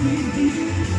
You.